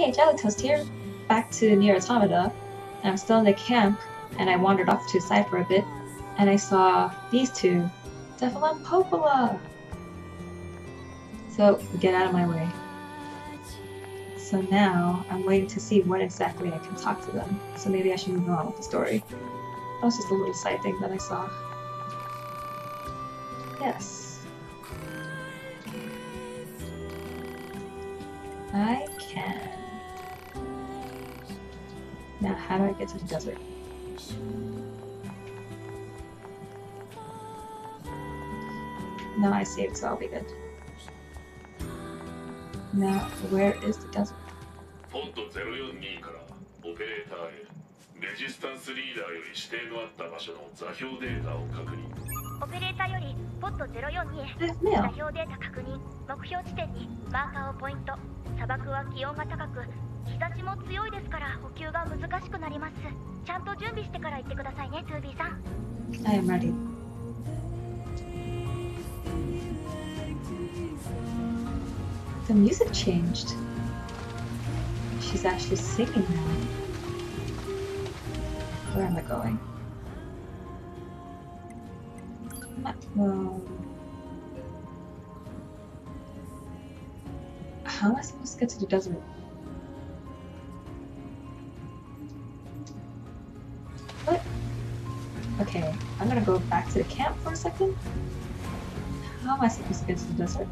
Hey, Jelly Toast here. Back to NieR Automata. I'm still in the camp, and I wandered off to the side for a bit, and I saw these two. Cephalon Popola! So, get out of my way. So now, I'm waiting to see when exactly I can talk to them. So maybe I should move on with the story. That was just a little side thing that I saw. Yes. I can. Now, how do I get to the desert? No, I saved, so I'll be good. Now, where is the desert? フォント042からオペレーターへレジスタンスリーダーより指定のあった場所の座標データを確認オペレーターよりポット042へ座.標データ確認目標地点にマーカーをポイント砂漠は気温が高く日差しも強いですから補給が難しくなりますちゃんと準備してから行ってくださいね 2B さん I am ready. The music changed. She's actually singing now. Where am I going? Ma- Um, how am I supposed to get to the desert? I'm gonna go back to the camp for a second. How am I supposed to get to the desert?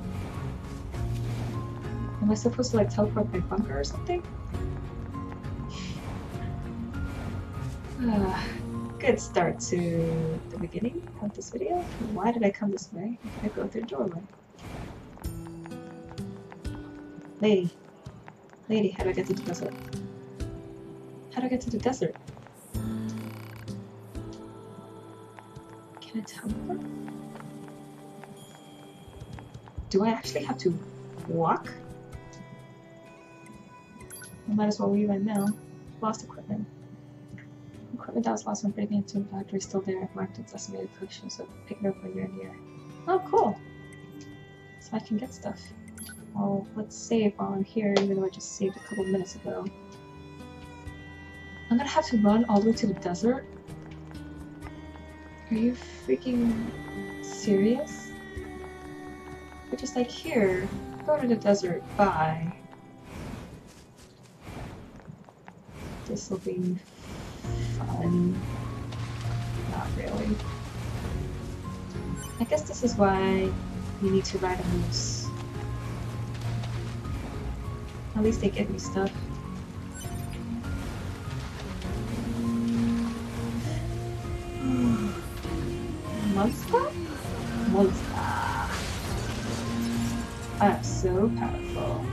Am I supposed to like teleport my bunker or something? Ah, good start to the beginning of this video. Why did I come this way? I go through the doorway. Lady. Lady, how do I get to the desert? How do I get to the desert? Do I actually have to walk? I might as well leave right now. Lost equipment. Equipment that was lost when breaking into the factory is still there. Marked its estimated collection, so pick it up when you're air. Oh, cool! So I can get stuff. Well, let's save while I'm here, even though I just saved a couple minutes ago. I'm gonna have to run all the way to the desert? Are you freaking serious? We're just like, here, go to the desert, bye. This will be fun. Not really. I guess this is why you need to ride a moose. At least they give me stuff. Monster? Monster. I am so powerful.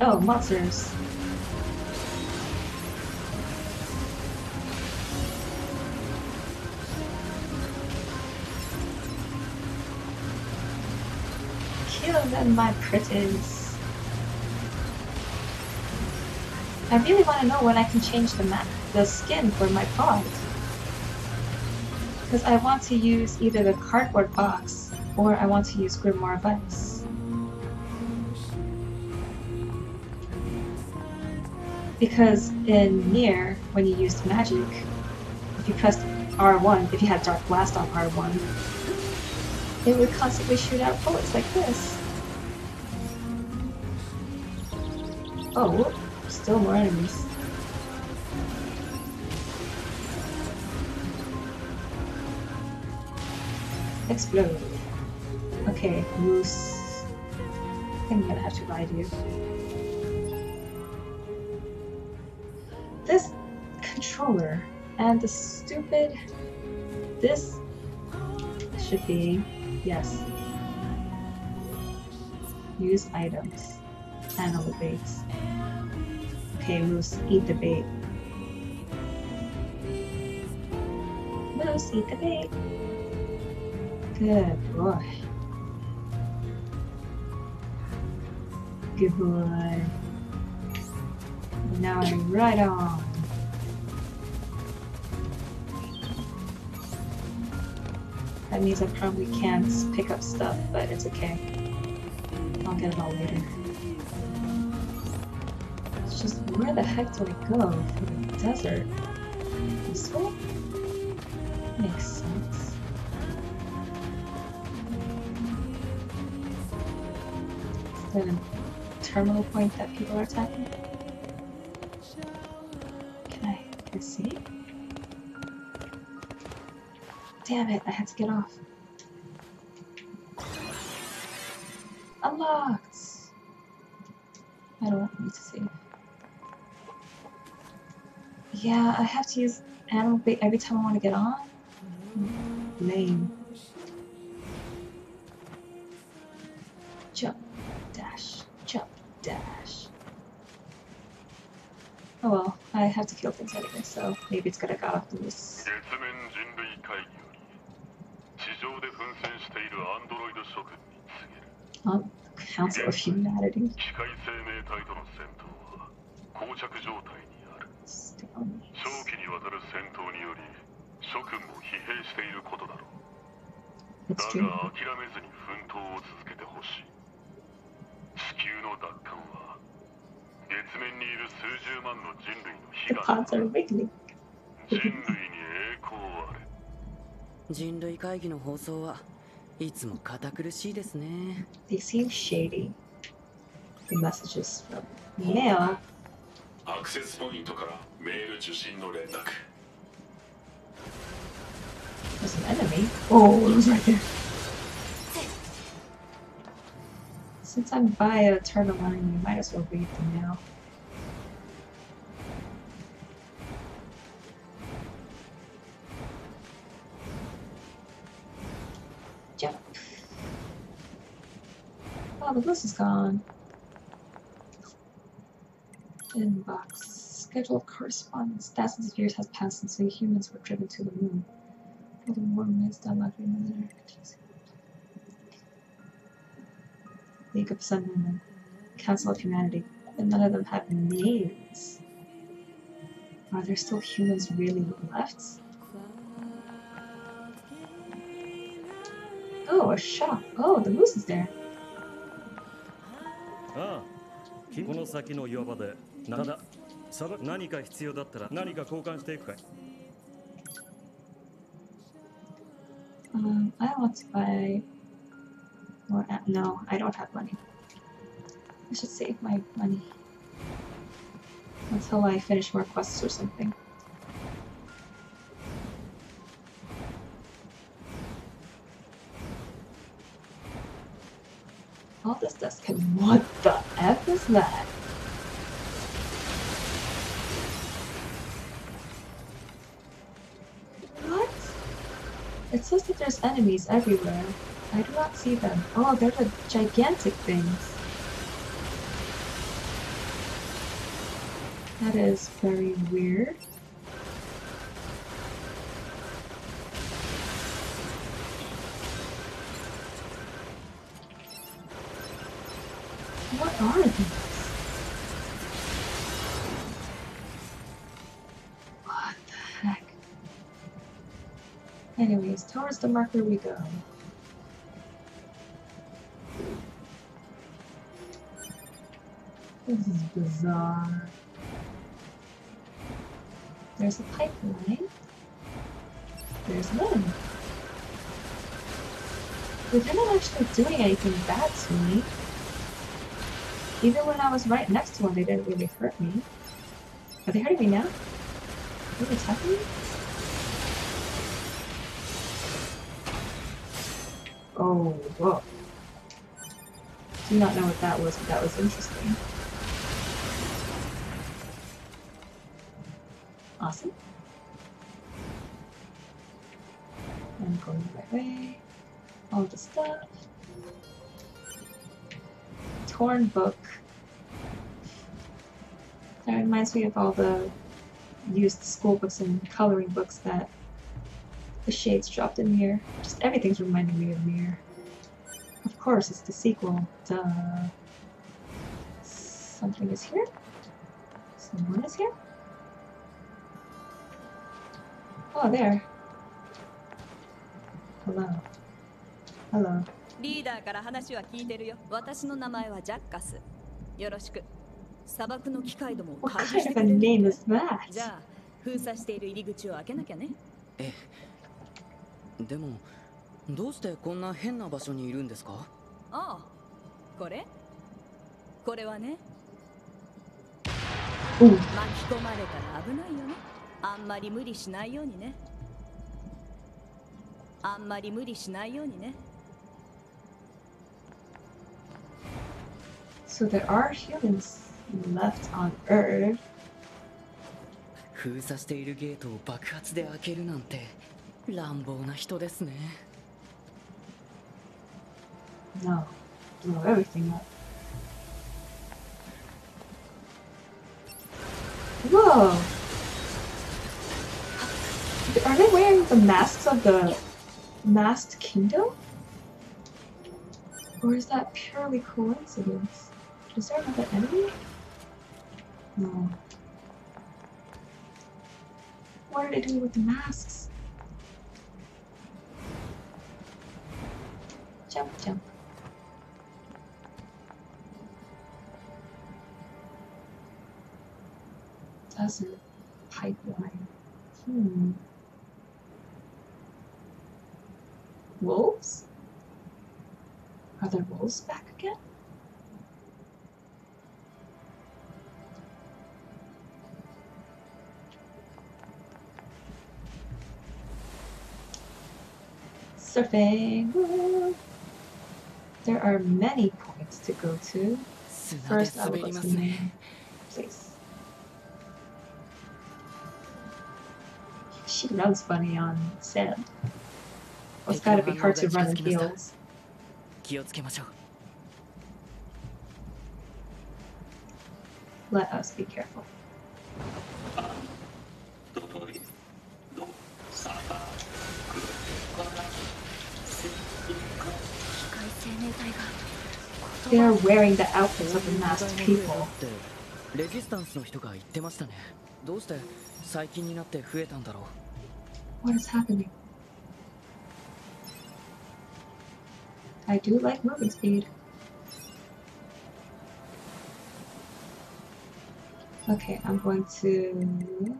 Oh, monsters. Kill them, my pretties. I really want to know when I can change the map, the skin for my pod. Because I want to use either the cardboard box or I want to use Grimoire Weiss. Because in Nier, when you used magic, if you pressed R1, if you had Dark Blast on R1, it would constantly shoot out bullets like this. Oh, still more enemies. Explode. Okay, Moose. I think I'm gonna have to ride you. This controller and the stupid. This should be. Yes. Use items. The baits. Okay, Moose, eat the bait. Moose, eat the bait. Good boy. Good boy. Now I'm right on. That means I probably can't pick up stuff, but it's okay. I'll get it all later. Where the heck do I go for the desert? This way? Makes sense. Is that a terminal point that people are attacking? Can I, can I see? Damn it, I had to get off. Unlocked! I don't need to save. Yeah, I have to use animal bait every time I want to get on? Lame. Jump, dash, jump, dash. Oh well, I have to kill things anyway, so maybe it's gonna got off the loose. 月面人類会議より地上で奮戦しているアンドロイド諸君に告げる On Council of Humanity. 機械生命体との戦闘は膠着状態 諸君も疲弊していることだろうだ.が諦めずに奮闘を続けてほしい地球の奪還は月面にいる数十万の人類の悲願.人類に栄光あれ人類会議の放送はいつも堅苦しいですね They seem shady. The messages from. アクセスポイントからメール受信の連絡 enemy. Oh, it was right there. Since I'm by a turtle line, we might as well read them now. Jump. Oh, the bus is gone. Inbox. Schedule of correspondence. Thousands of years has passed since we humans were driven to the moon. For the war minutes done like in the League of Sun Women. Council of Humanity. And none of them have names. Are there still humans really left? Oh, a shop. Oh, the moose is there. ああきこの先の岩場でなたださば何か必要だったら何か交換していくかい I want to buy more. No, I don't have money. I should save my money until I finish more quests or something. All this dust can. What the f is that? There's enemies everywhere. I do not see them. Oh, they're the gigantic things. That is very weird. What are these? Anyways, towards the marker we go. This is bizarre. There's a pipeline. There's. But they're not actually doing anything bad to me. Even when I was right next to one, they didn't really hurt me. Are they hurting me now? Are they attacking me? Oh, whoa. Do not know what that was, but that was interesting. Awesome. I'm going the right way. All the stuff. Torn book. That reminds me of all the used school books and coloring books that the shades dropped in Nier. Just everything's reminding me of Nier. Of course, it's the sequel. Duh. Something is here? Someone is here? Oh, there. Hello. Hello. リーダーから話は聞いてるよ。私の名前はジャッカス。よろしく。砂漠の機械どもを開始してくれる。What kind of a name is that? じゃあ、封鎖している入り口を開けなきゃね。ええ。でもどうしてこんな変な場所にいるんですか？ああこれ？これはね.巻き込まれたら危ないよね。あんまり無理しないようにね。あんまり無理しないようにね。So there are humans left on Earth. 封鎖しているゲートを爆発で開けるなんて乱暴な人ですね No. Blow everything up. Whoa! Are they wearing the masks of the masked kingdom? Or is that purely coincidence? Is there another enemy? No. What are they doing with the masks? Jump, jump. Desert pipeline. Hmm. Wolves? Are there wolves back again? Surfing. Woo. There are many points to go to. First, I will go to the place. She loves bunny on sand. Well, it's gotta be hard to run in heels. Let us be careful. They are wearing the outfits of the こういう masked 時代も増え people. たってレジスタンスの人が言ってましたねどうして最近になって増えたんだろう What is happening? I do like moving speed. Okay, I'm going to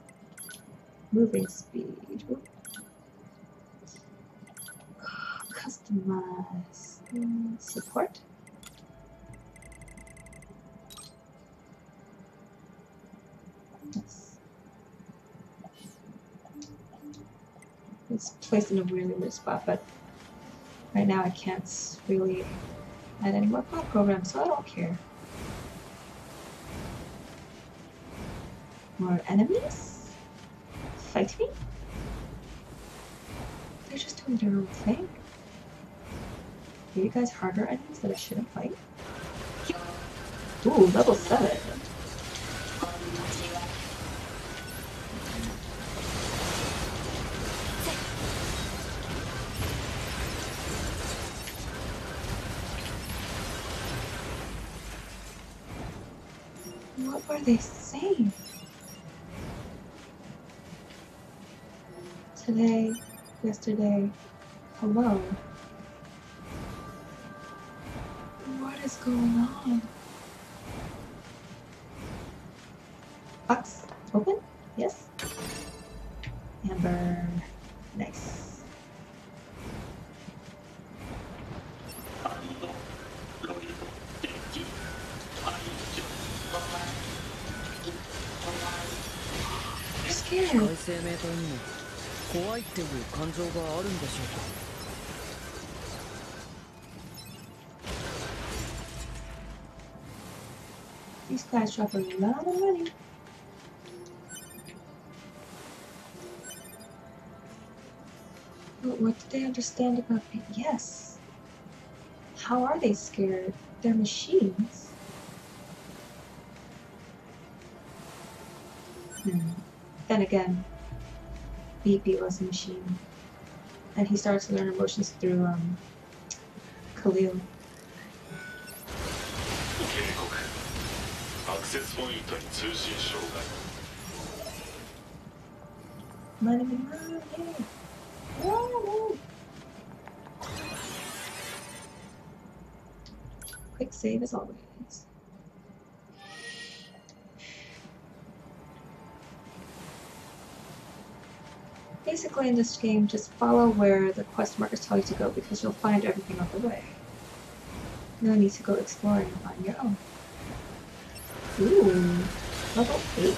moving speed. Oop. Customize Mm, support. It's placed in a really weird spot, but right now I can't really add any more pod programs, so I don't care. More enemies? Fight me? They're just doing their own thing. Are you guys harder enemies that I shouldn't fight? Ooh, level 7. Were they saying? Today, yesterday, hello. What is going on? Guys drop a lot of money. But what do they understand about it? Yes. How are they scared? They're machines. Hmm. Then again, BP was a machine. And he starts to learn emotions through um Khalil. 接ポイントに通信障害マリマリおお Quick save as always. Basically in this game, just follow where the quest markers tell you to go because you'll find everything on the way. No need to go exploring on your own. Ooh, level 8.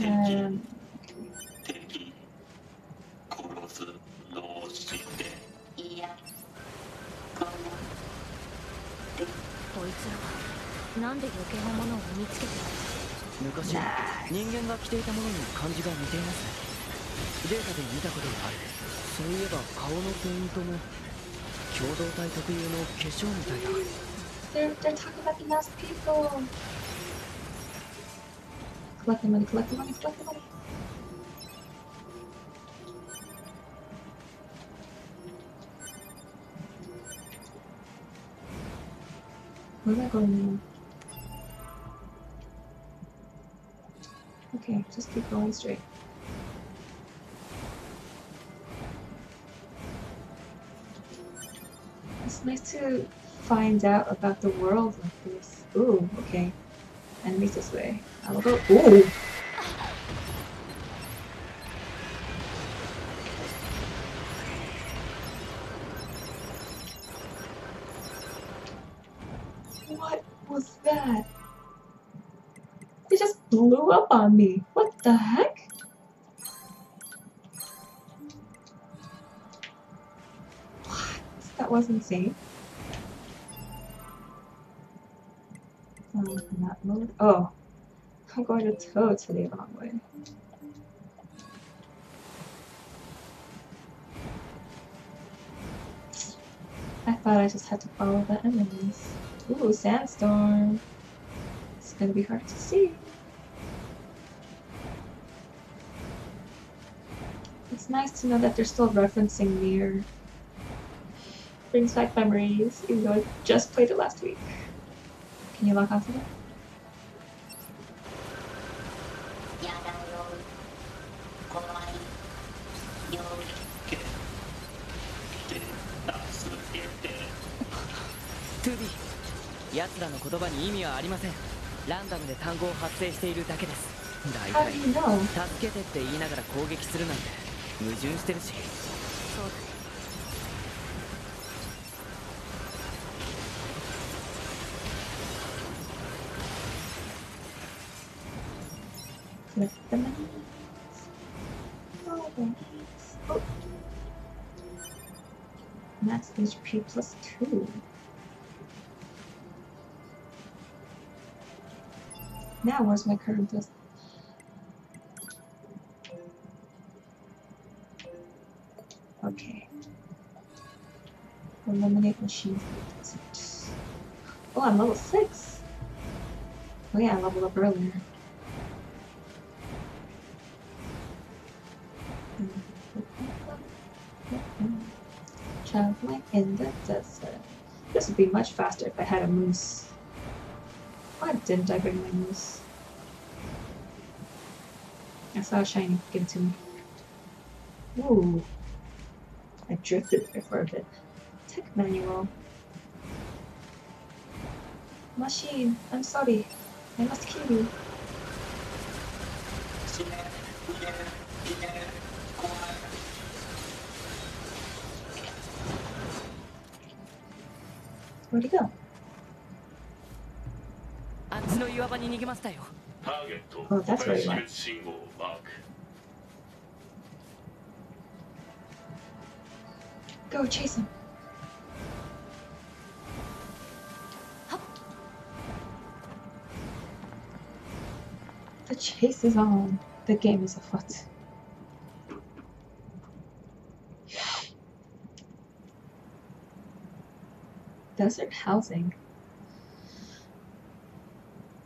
Um, 敵殺すどうしていやこのこいつらはなんで余計なものを身につけてる昔人間が着ていたものに感じが似ていますねデータで見たことがあるそういえば顔のペイントも共同体特有の化粧みたいだ they're, they're talking about the last people. Collect the money, collect the money, collect the money. Where am I going now? Okay, just keep going straight. To find out about the world like this. Ooh, okay. Enemies this way. I will go. Ooh! What was that? It just blew up on me. What the heck? What? That was insane. Oh, I'm going to totally wrong way. I thought I just had to follow the enemies. Ooh, sandstorm. It's gonna be hard to see. It's nice to know that they're still referencing Nier. Brings back memories, even though I just played it last week. Can you lock onto it? 言葉に意味はありません。ランダムで単語を発生しているだけです。大体?助けてって言いながら攻撃するなんて矛盾してるし。そうだ Now, where's my current list? Okay. Eliminate machine. Oh, I'm level six. Oh yeah, I leveled up earlier. Traveling in the desert. This would be much faster if I had a moose. Why didn't I bring my moose? I saw a shiny. Give it to me. Ooh. I drifted there for a bit. Tech manual. Machine, I'm sorry. I must kill you. Where'd he go? あっちの岩場に逃げましたよターゲット Oh, that's very 識 much. 別信号をマーク Go chase him. The chase is on. The game is afoot. Desert housing.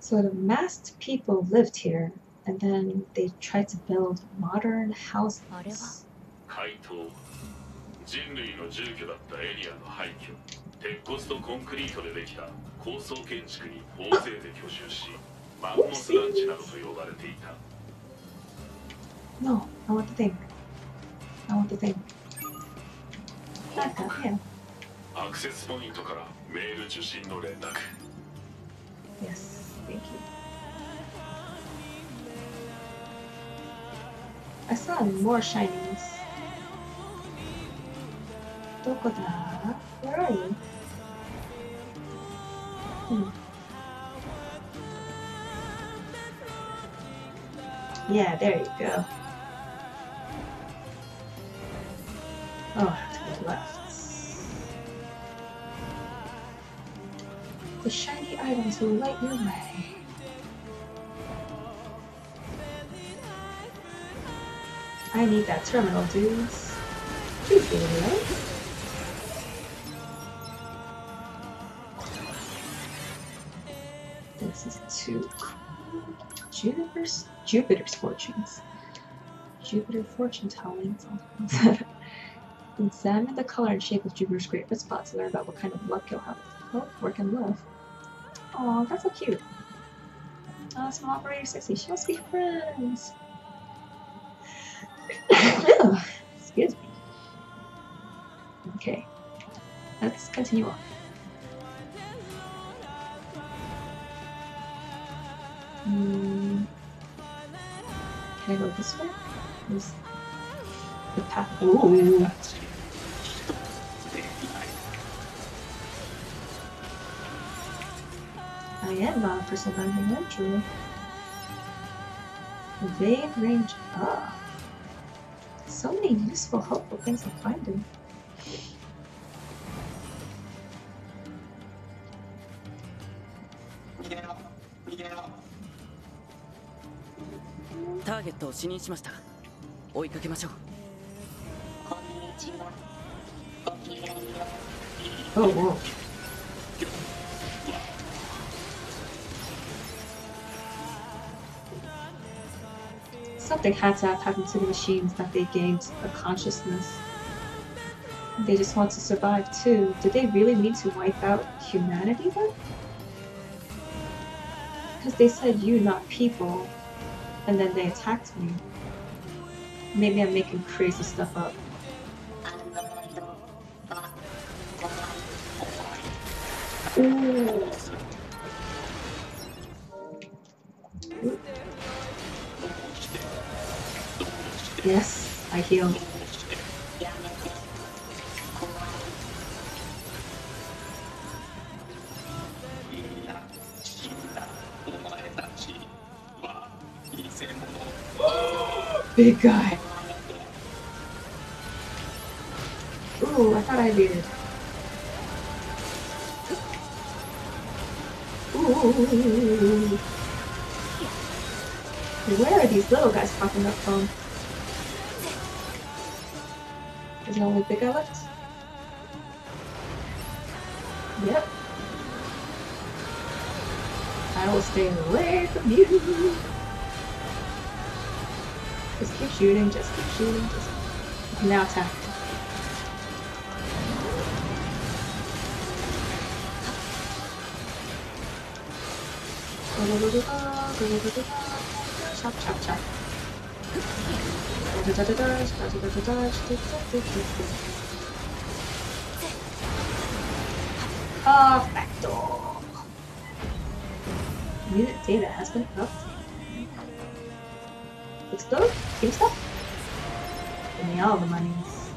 So the masked people lived here, and then they tried to build modern houses. あれは回答人類の住居だったエリアの廃墟鉄骨とコンクリートでできた高層建築に大勢で居住しマンモスランチなどと呼ばれていた No, I want the thing. I want the thing. That guy, yeah. アクセスポイントからメール受信の連絡 Yes, thank you. I saw more shinies. Dokoda? Where are you? Hmm. Yeah, there you go. Oh, I have to go left. The shiny items will light your way. I need that terminal, dudes. Please give it away. This is too cool. Jupiter's Jupiter's fortunes. Jupiter fortune telling. Examine the color and shape of Jupiter's great red spot to learn about what kind of luck you'll have with work, and love. Aw, that's so cute. Uh, small operator sexy. She must be friends. Excuse me. Okay. Let's continue on. Hmm. Can I go this way? The path? Ooh. I am not for surviving naturally. A vague range. Ah. So many useful, helpful things I'm finding. Target を視認しました。追いかけましょう。Oh, whoa. they had to have happened to the machines that they gained a consciousness. They just want to survive too. Did they really mean to wipe out humanity then? Because they said you, not people, and then they attacked me. Maybe I'm making crazy stuff up. Ooh. Ooh. Yes, I heal. Big guy. Ooh, I thought I did. Ooh. Where are these little guys popping up from? Is it only big guy left? Yep. I will stay away from you. Just keep shooting, just keep shooting, just now attack. Chop, chop, chop. Off, back door. Unit data has been updated. Let's go. Give stuff. Give me all the monies.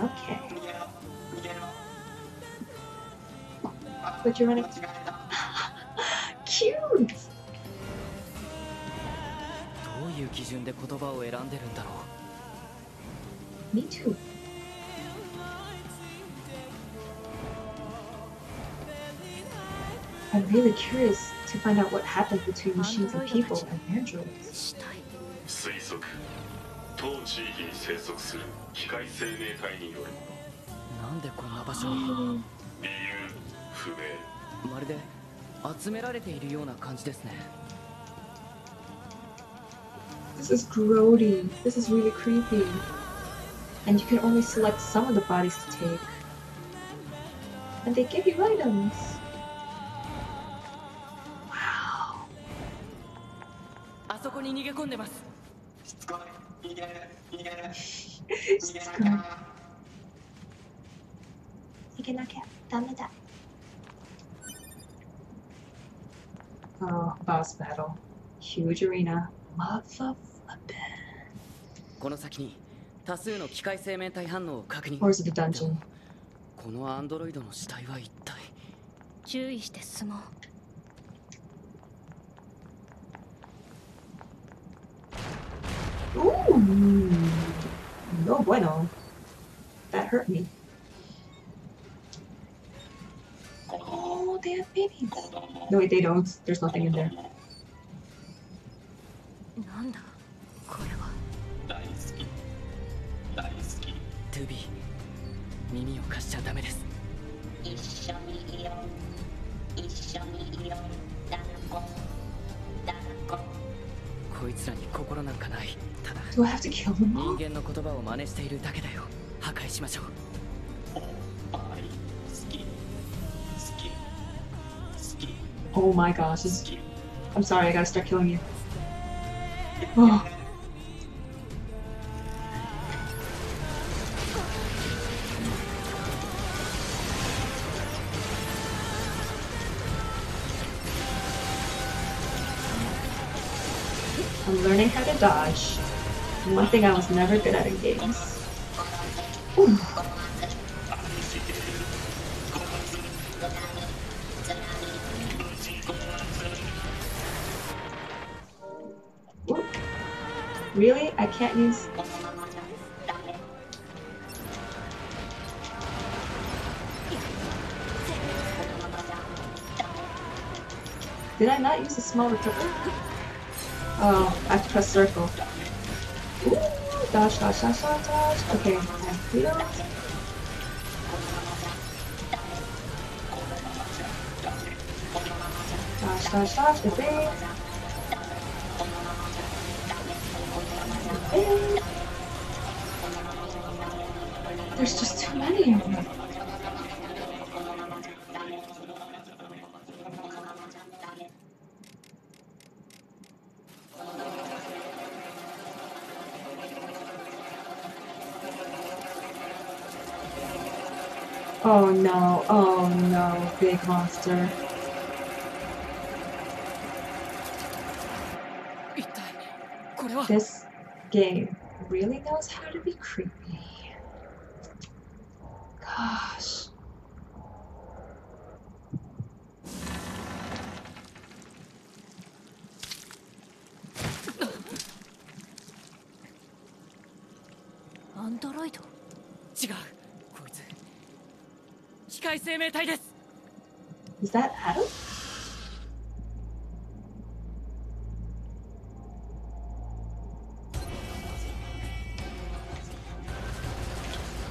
Okay. What you running? 言葉を選んでるんだろう Me too. I'm really curious to find out what happened between machines and people and androids. 推測当地域に生息する機械生命体によるものなんでこんな場所に理由不明まるで集められているような感じですね This is grody. This is really creepy. And you can only select some of the bodies to take. And they give you items. Wow. あそこに逃げ込んでますしつこい逃げ逃げ逃げ She's good. 逃げなきゃダメだ。Oh, boss battle. Huge arena. Motherfucker. この先に多数の機械生命体反応を確認?このアンドロイドの死体は一体注意して進もう Ooh. No bueno. That hurt me. Oh, they have babies. No, wait, they don't. There's nothing in there. 耳を貸しちゃダメです。一緒にいよう。一緒にいよう。だっこ。だっこ。こいつらに心なんかない。ただ Do I have to kill them 人 all? 間の言葉を真似しているだけだよ。破壊しましょう。おっぱい好き。好き。好き。Oh my gosh. I'm sorry, I gotta start killing you. Oh. dodge. One thing I was never good at in games. Ooh. Really? I can't use... Did I not use a small recovery? Oh, I have to press circle. Ooh, dodge, dodge, dodge, dodge, dodge. Okay, I have heal. Dodge, dodge, dodge. There's just too many of them. Oh no, Oh no, big monster. This game really knows how to be creepy. Gosh. 生命体です Is that Adam?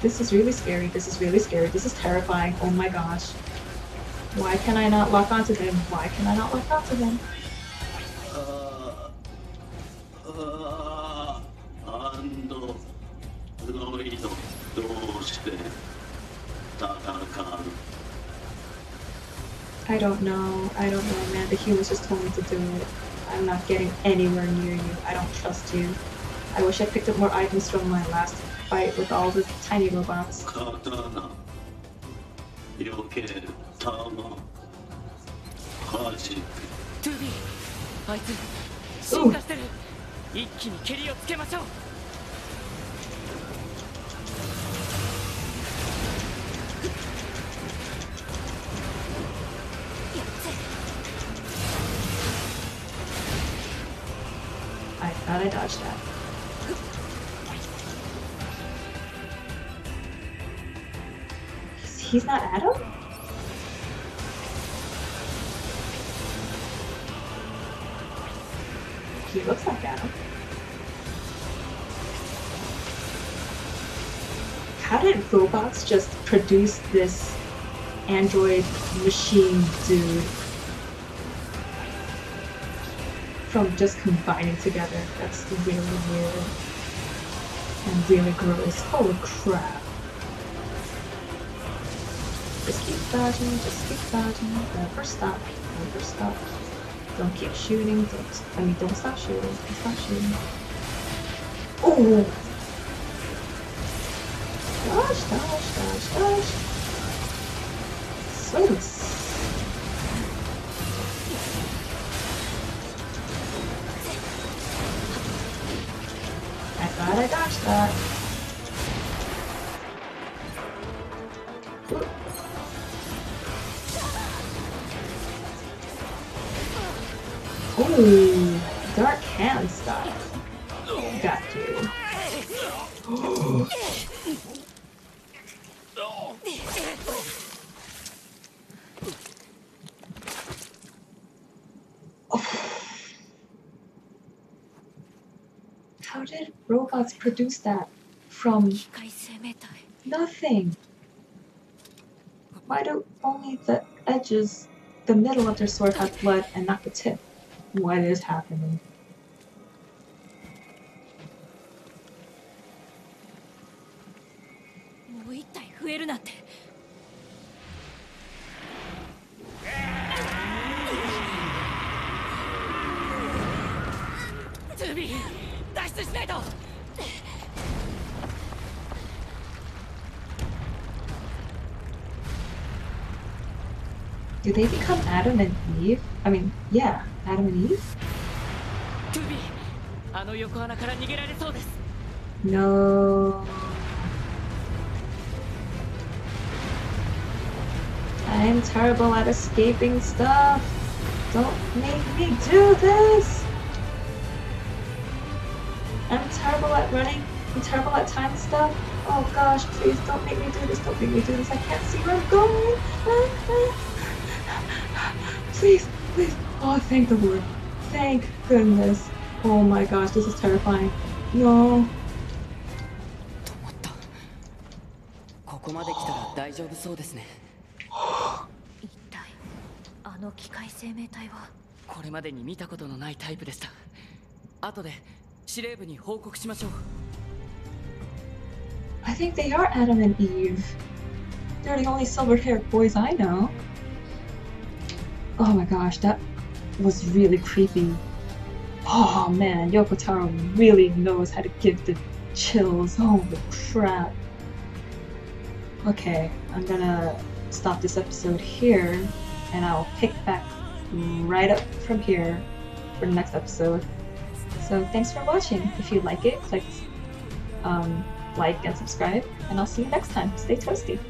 This is really scary. This is really scary. This is terrifying. Oh my gosh. Why can I not lock onto him? Why can I not lock onto him? Don't know. I don't know, man. The humans just told me to do it. I'm not getting anywhere near you. I don't trust you. I wish I picked up more items from my last fight with all the tiny robots. 刀う I dodged that. He's not Adam? He looks like Adam. How did robots just produce this android machine dude from just combining together. That's really weird. And really gross. Holy crap. Just keep dodging, just keep dodging. Never stop, never stop. Don't keep shooting. Don't. I mean, don't stop shooting. Don't stop shooting. Oh. Gosh, gosh, gosh, gosh. Swings. Thought I dodged that. Ooh, produce that from nothing? Why do only the edges, the middle of their sword have blood and not the tip? What is happening? Do they become Adam and Eve? I mean, yeah, Adam and Eve? No. I'm terrible at escaping stuff. Don't make me do this. I'm terrible at running. I'm terrible at time stuff. Oh gosh, please don't make me do this. Don't make me do this. I can't see where I'm going. Ah, ah. Please, please. Oh, thank the Lord. Thank goodness. Oh my gosh, this is terrifying. No. と思ったここまで来たら大丈夫そうですね一体あの機械生命体はこれまでに見たことのないタイプでした後で司令部に報告しましょう I think they are Adam and Eve. They're the only silver haired boys I know. Oh my gosh, that was really creepy. Oh man, Yoko Taro really knows how to give the chills. Holy crap. Okay, I'm gonna stop this episode here and I'll pick back right up from here for the next episode. So thanks for watching. If you like it, click um, like and subscribe, and I'll see you next time. Stay toasty.